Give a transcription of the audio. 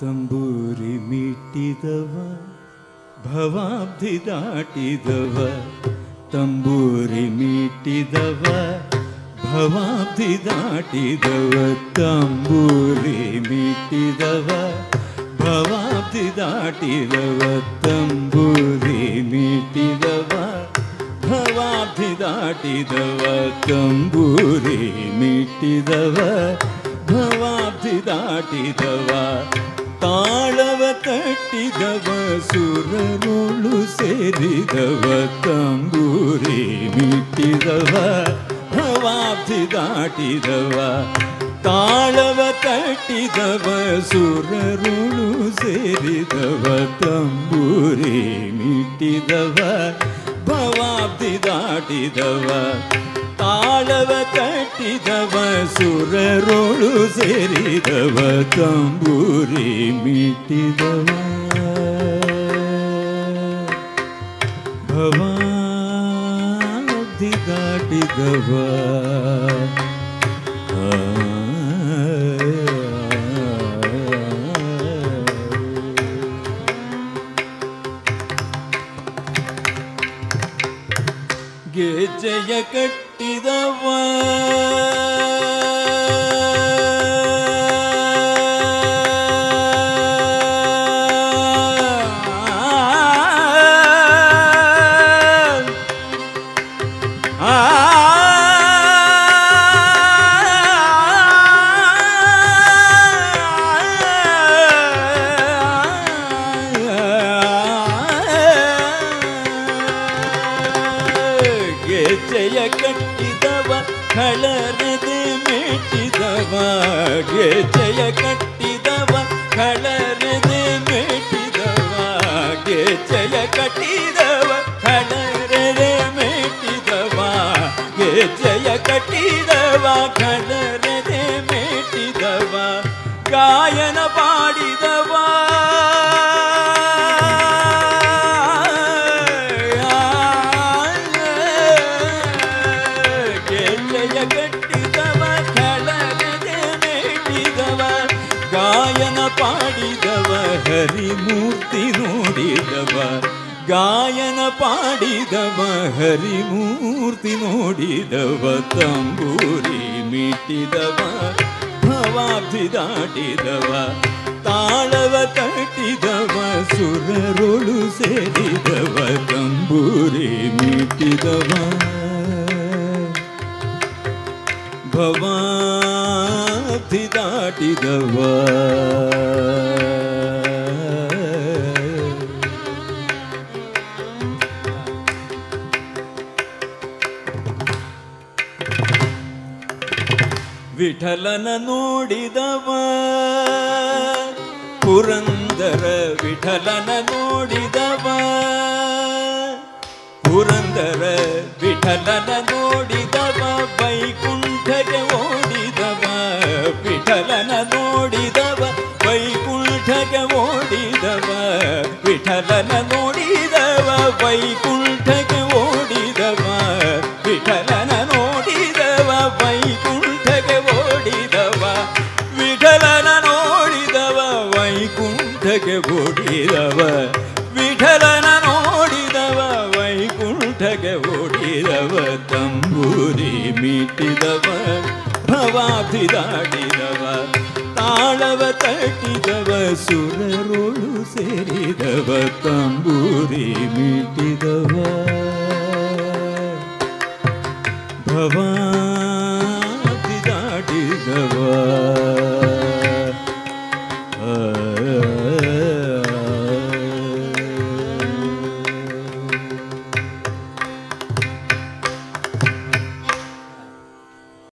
ತಂಬೂರಿ ಮೀಟಿದವ ಭವಾಬ್ಧಿ ದಾಟಿದವ ತಂಬೂರಿ ಮೀಟಿದವ ಭವಾಬ್ಧಿ ದಾಟಿದವ ತಂಬೂರಿ ಮೀಟಿದವ ಭವಾಬ್ಧಿ ದಾಟಿದವ ತಂಬೂರಿ ಮೀಟಿದವ ಭವಾಬ್ಧಿ ದಾಟಿದವ ತಂಬೂರಿ ಮೀಟಿದವ ಭವಾಬ್ಧಿ ದಾಟಿದವ ತಾಳವ ತಟ್ಟಿದವ ಸುರರುಳು ಸೇರಿದವ ತಂಬೂರಿ ಮಿಟ್ಟಿದವ ಭವಾಬ್ಧಿ ದಾಟಿದವ. ತಾಳವ ತಟ್ಟಿದವ ಸುರರುಳು ಸೇರಿದವ ತಂಬೂರಿ ಮೀಟಿದವ ಭವಾಬ್ಧಿ ದಾಟಿದವ ತಾಳವ ತಟ್ಟಿದವ ಸುರರೋಳು ಸೇರಿದವ ತಂಬೂರಿ ಮೀಟಿದವ ಭವಾಬ್ಧಿ ದಾಟಿದವ ಗೆಜ್ಜೆಯ ಕಟ್ಟಿದವ ಗೆಜ್ಜೆಯ ಕಟ್ಟಿದವ ಕಳರದೆ ಮೆಟ್ಟಿದವ ಗೆಜ್ಜೆಯ ಕಟ್ಟಿದವ ಕಳರದೆ ಮೆಟ್ಟಿದವ ಗೆಜ್ಜೆಯ ಕಟ್ಟಿದವ ಕಳರದೆ ಮೆಟ್ಟಿದವ ಗೆಜ್ಜೆಯ ಕಟ್ಟಿದವ ಕಳರದೆ ಮೆಟ್ಟಿದವ ಗಾಯನ ಪಾಡಿದವ ಗಾಯನ ಪಾಡಿದವ, ಹರಿಮೂರ್ತಿ ನೋಡಿದವ. ಗಾಯನ ಪಾಡಿದವ, ಹರಿಮೂರ್ತಿ ನೋಡಿದವ. ತಂಬೂರಿ ಮಿಟ್ಟಿದವ, ಭವಾಬ್ಧಿ ದಾಟಿದವ. ತಾಳವ ತಟ್ಟಿದವ, ಸುರರೊಳು ಸೇರಿದವ. ತಂಬೂರಿ ಮೀಟಿದವ ಭವಾಬ್ಧಿ ದಾಟಿದವ. ವಿಠಲನ ನೋಡಿದವ. ಪುರಂದರ ವಿಠಲನ ನೋಡಿದವ. ಪುರಂದರ ವಿಠಲನ ನೋಡಿದವ. ವೈಕುಂಠಗೆ ಓಡಿದವ ವಿಠಲನ ನೋಡಿದವ ವೈಕುಂಠಗೆ ಓಡಿದವ. ವಿಠಲನ ನೋಡಿದವ ವೈಕುಂಠಗೆ ಓಡಿದವ. ವಿಠಲನ ನೋಡಿದವ ವೈಕುಂಠಗೆ ಓಡಿದವ. ವಿಠಲನ ನೋಡಿದವ ವೈಕುಂಠಗೆ ಓಡಿದವ. ವಿಠಲನ ನೋಡಿದವ ವೈಕುಂಠಗೆ ಓಡಿದವ. ತಂಬೂರಿ ಮೀಟಿದವ. ಭವಾಬ್ಧಿ ದಾಟಿದವ ತಾಳವ ತಟ್ಟಿದವ ಸುರರೋಳು ಸೇರಿದವ ತಂಬೂರಿ ಮೀಟಿದವ ಭವಾಬ್ಧಿ ದಾಟಿದವ